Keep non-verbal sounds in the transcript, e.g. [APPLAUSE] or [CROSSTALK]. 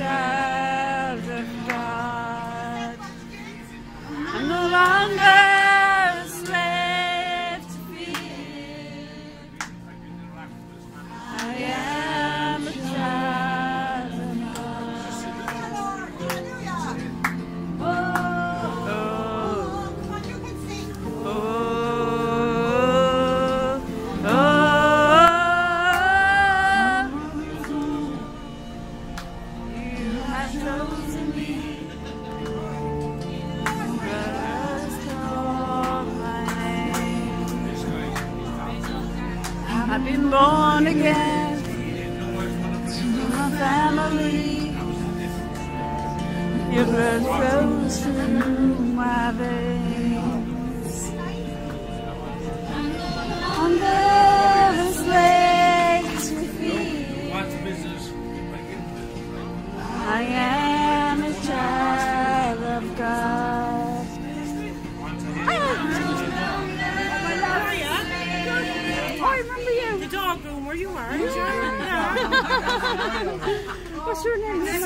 am I've been born again to my family. Your blood flows through my veins. Dog room where you were. Yeah. [LAUGHS] What's your name?